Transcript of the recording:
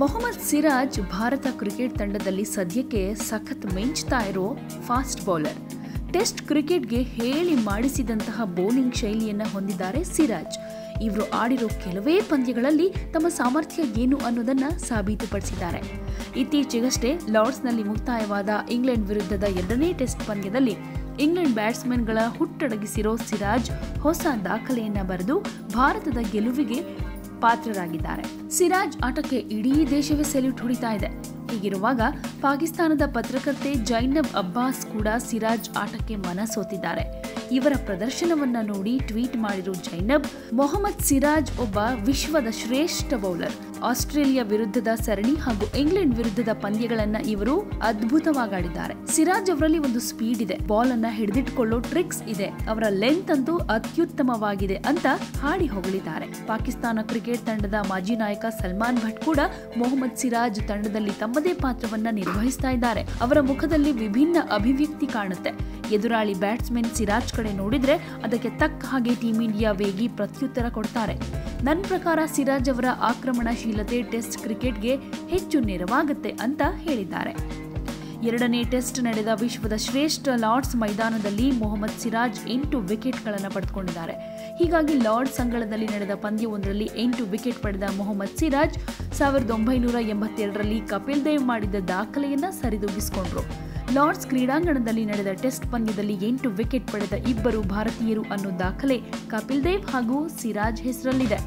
Mohammed Siraj Bharat cricket ತಂಡದಲ್ಲಿ ಸದ್ಯಕ್ಕೆ ಸಖತ್ ಮಿಂಚ್ತಾ ಇರೋ ಫಾಸ್ಟ್ ಬೌಲರ್. ಟೆಸ್ಟ್ ಕ್ರಿಕೆಟ್ಗೆ ಹೇಳಿ ಮಾಡಿಸಿದಂತಹ ಬೌಲಿಂಗ್ ಶೈಲಿಯನ್ನು ಹೊಂದಿದ್ದಾರೆ ಸಿರಾಜ್. ಇವರು ಆಡಿರೋ ಕೆಲವೇ ಪಂದ್ಯಗಳಲ್ಲಿ ತಮ್ಮ ಸಾಮರ್ಥ್ಯ ಏನು ಅನ್ನೋದನ್ನ ಸಾಬೀತುಪಡಿಸಿದ್ದಾರೆ. ಇತ್ತೀಚೆಗಷ್ಟೇ ಲಾರ್ಡ್ಸ್ನಲ್ಲಿ ಮುಕ್ತಾಯವಾದ ಇಂಗ್ಲೆಂಡ್ ವಿರುದ್ಧದ ಎರಡನೇ ಟೆಸ್ಟ್ ಪಂದ್ಯದಲ್ಲಿ ಇಂಗ್ಲೆಂಡ್ ಬ್ಯಾಟ್ಸ್ಮನ್ಗಳ ಹುಟ್ಟಡಗಿಸಿರೋ ಸಿರಾಜ್ ಹೊಸ ದಾಖಲೆಯನ್ನು ಬರೆದು ಭಾರತದ ಗೆಲುವಿಗೆ ಪಾತ್ರರಾಗಿದ್ದಾರೆ. ಸಿರಾಜ್ ಆಟಕ್ಕೆ ಇಡೀ ದೇಶವೇ ಸೆಲ್ಯೂಟ್ ಹೊಡಿತಾ ಇದೆ. ಹೀಗಿರುವಾಗ ಪಾಕಿಸ್ತಾನದ ಪತ್ರಕರ್ತೆ ಜೈನಬ್ ಅಬ್ಬಾಸ್ ಕೂಡ ಸಿರಾಜ್ ಆಟಕ್ಕೆ ಮನ ಸೋತಿದ್ದಾರೆ. ಇವರ ಪ್ರದರ್ಶನವನ್ನ ನೋಡಿ ಟ್ವೀಟ್ ಮಾಡಿರುವ ಜೈನಬ್, ಮೊಹಮ್ಮದ್ ಸಿರಾಜ್ ಒಬ್ಬ ವಿಶ್ವದ ಶ್ರೇಷ್ಠ ಬೌಲರ್. ಆಸ್ಟ್ರೇಲಿಯಾ ವಿರುದ್ಧದ ಸರಣಿ ಹಾಗೂ ಇಂಗ್ಲೆಂಡ್ ವಿರುದ್ಧದ ಪಂದ್ಯಗಳನ್ನ ಇವರು ಅದ್ಭುತವಾಗಿ ಆಡಿದ್ದಾರೆ ಸಿರಾಜ್ ಅವರಲ್ಲಿ ಒಂದು ಸ್ಪೀಡ್ ಇದೆ. ಬಾಲ್ ಅನ್ನ ಹಿಡಿದಿಟ್ಕೊಳ್ಳೋ ಟ್ರಿಕ್ಸ್ ಇದೆ. ಅವರ ಲೆಂತ್ ಅಂತೂ ಅತ್ಯುತ್ತಮವಾಗಿದೆ ಅಂತ ಹಾಡಿ ಹೊಗಳಿದ್ದಾರೆ. ಪಾಕಿಸ್ತಾನ ಕ್ರಿಕೆಟ್ ತಂಡದ ಮಾಜಿ ನಾಯಕ ಸಲ್ಮಾನ್ ಭಟ್ ಕೂಡ ಮೊಹಮ್ಮದ್ ಸಿರಾಜ್ ತಂಡದಲ್ಲಿ ತಮ್ಮದೇ ಪಾತ್ರವನ್ನ ನಿರ್ವಹಿಸ್ತಾ ಇದ್ದಾರೆ. ಅವರ ಮುಖದಲ್ಲಿ ವಿಭಿನ್ನ ಅಭಿವ್ಯಕ್ತಿ ಕಾಣುತ್ತೆ. ಎದುರಾಳಿ ಬ್ಯಾಟ್ಸ್ಮನ್ ಸಿರಾಜ್ ಕಡೆ ನೋಡಿದ್ರೆ ಅದಕ್ಕೆ ತಕ್ಕ ಹಾಗೆ ಟೀಂ ಇಂಡಿಯಾ ವೇಗಿ ಪ್ರತ್ಯುತ್ತರ ಕೊಡ್ತಾರೆ. ನನ್ನ ಪ್ರಕಾರ ಸಿರಾಜ್ ಅವರ ಆಕ್ರಮಣಶೀಲತೆ ಟೆಸ್ಟ್ ಕ್ರಿಕೆಟ್ಗೆ ಹೆಚ್ಚು ನೆರವಾಗುತ್ತೆ ಅಂತ ಹೇಳಿದ್ದಾರೆ. ಎರಡನೇ ಟೆಸ್ಟ್ ನಡೆದ ವಿಶ್ವದ ಶ್ರೇಷ್ಠ ಲಾರ್ಡ್ಸ್ ಮೈದಾನದಲ್ಲಿ ಮೊಹಮ್ಮದ್ ಸಿರಾಜ್ ಎಂಟು ವಿಕೆಟ್ಗಳನ್ನು ಪಡೆದುಕೊಂಡಿದ್ದಾರೆ. ಹೀಗಾಗಿ ಲಾರ್ಡ್ಸ್ ಅಂಗಳದಲ್ಲಿ ನಡೆದ ಪಂದ್ಯವೊಂದರಲ್ಲಿ ಎಂಟು ವಿಕೆಟ್ ಪಡೆದ ಮೊಹಮ್ಮದ್ ಸಿರಾಜ್ ಸಾವಿರದ ಒಂಬೈನೂರ ಎಂಬತ್ತೆರಡರಲ್ಲಿ ಕಪಿಲ್ ದೇವ್ ಮಾಡಿದ್ದ ದಾಖಲೆಯನ್ನು ಸರಿದೂಗಿಸಿಕೊಂಡ್ರು. ಲಾರ್ಡ್ಸ್ ಕ್ರೀಡಾಂಗಣದಲ್ಲಿ ನಡೆದ ಟೆಸ್ಟ್ ಪಂದ್ಯದಲ್ಲಿ ಎಂಟು ವಿಕೆಟ್ ಪಡೆದ ಇಬ್ಬರು ಭಾರತೀಯರು ಅನ್ನೋ ದಾಖಲೆ ಕಪಿಲ್ ದೇವ್ ಹಾಗೂ ಸಿರಾಜ್ ಹೆಸರಲ್ಲಿದೆ.